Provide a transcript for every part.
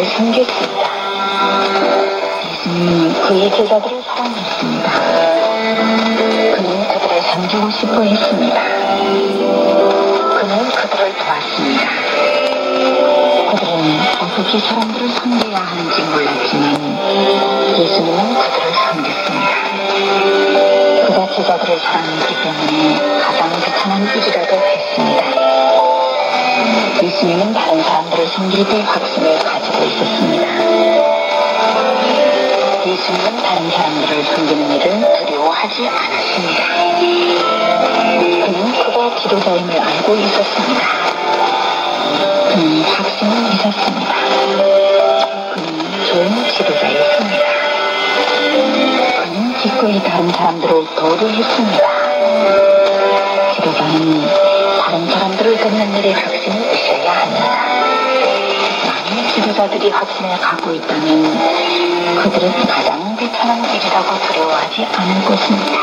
그들을 섬겼습니다. 예수님은 그의 제자들을 사랑했습니다. 그는 그들을 섬기고 싶어 했습니다. 그는 그들을 도왔습니다. 그들은 어떻게 사람들을 섬겨야 하는지 몰랐지만 예수님은 그들을 섬겼습니다. 그가 제자들을 사랑했기 때문에 가장 비참한 일이 때 확신을 가지고 있었습니다. 예수님은 다른 사람들을 섬기는 일을 두려워하지 않았습니다. 그는 그가 지도자임을 알고 있었습니다. 그는 확신을 믿었습니다. 그는 좋은 지도자였습니다. 그는 기꺼이 다른 사람들을 도우했습니다. 지도자는 다른 사람들을 돕는 일에 확신 지도자들이 확신을 갖고 있다면 그들은 가장 비참한 일이라고 두려워하지 않을 것입니다.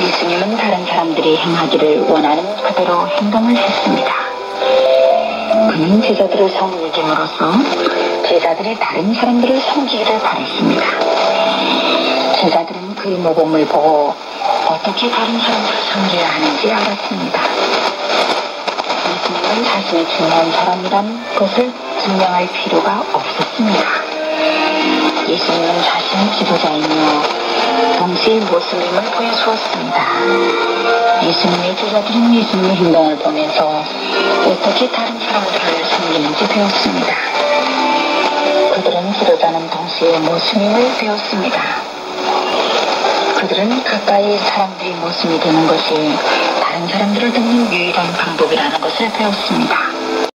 예수님은 다른 사람들이 행하기를 원하는 그대로 행동을 했습니다. 그는 제자들을 섬김으로써 제자들이 다른 사람들을 섬기기를 바랬습니다. 제자들은 그의 모범을 보고 어떻게 다른 사람들을 섬겨야 하는지 알았습니다. 예수님은 자신이 중요한 사람이라는 것을 증명할 필요가 없었습니다. 예수님은 자신의 지도자이며 동시에 모습임을 보여주었습니다. 예수님의 제자들은 예수님의 행동을 보면서 어떻게 다른 사람들을 섬기는지 배웠습니다. 그들은 지도자는 동시에 모습임을 배웠습니다. 그들은 가까이 사람들이 모습이 되는 것이 다른 사람들을 유일한 방법이라는 것을 배웠습니다.